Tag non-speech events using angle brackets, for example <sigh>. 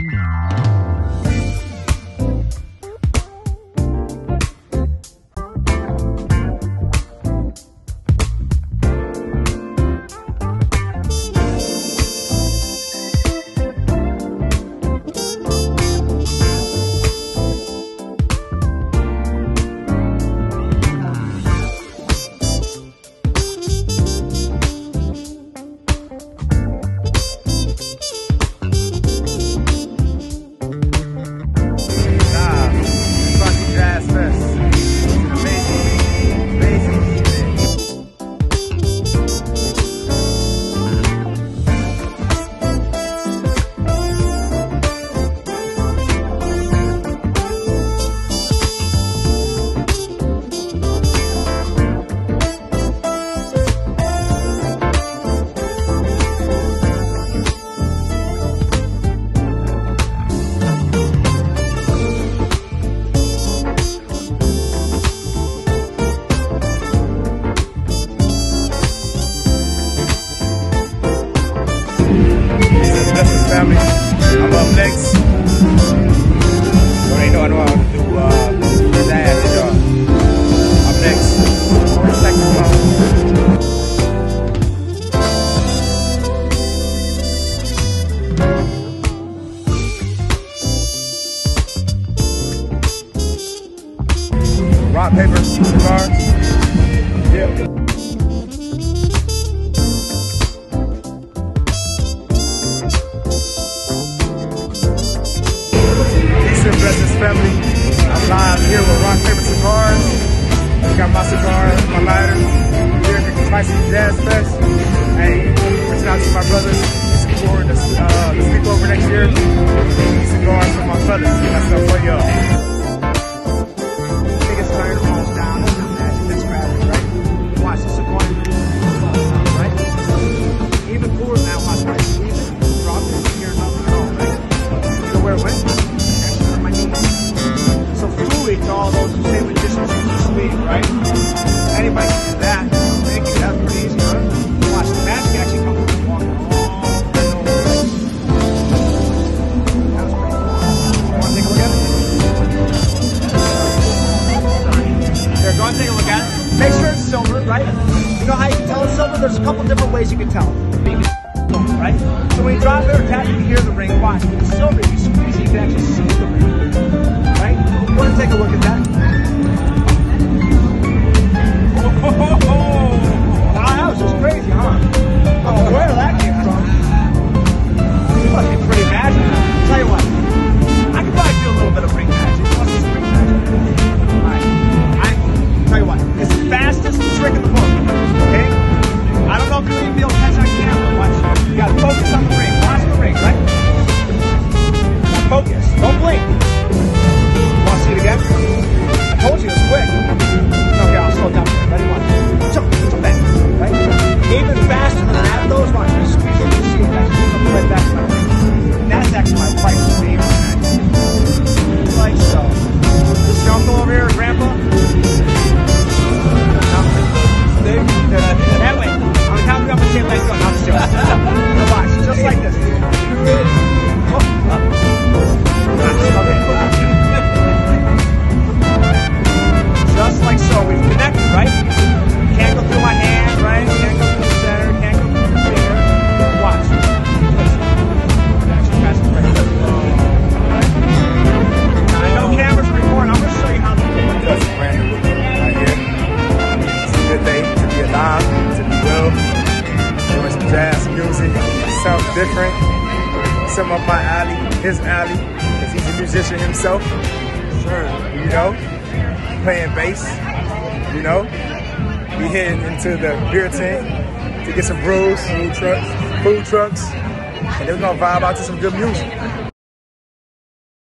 Música family. I'm up next. Don't ain't know how to do uh, y'all. Up next. Rock, paper, cigars. Yeah. And family. I'm live here with Rock Paper Cigars. I got my cigars, my lighter, here at the Tri-C Jazz Fest. Hey, reaching out to my brothers. Looking forward to uh, the sleepover next year. Cigars for my brothers. A couple different ways you can tell. You right? So when you drop it tap, you can hear the ring. Watch. With the if you squeeze you can actually see the ring. Right? Wanna take a look at that. <laughs> Wow, that was just crazy, huh? Oh, where that came from? You must be pretty magic. Tell you what, day to to well, doing some jazz music, sounds different. Some of my alley, his alley, because he's a musician himself. Sure. You know, playing bass, you know. We heading into the beer tent to get some brews, food trucks, food trucks, and then we're gonna vibe out to some good music.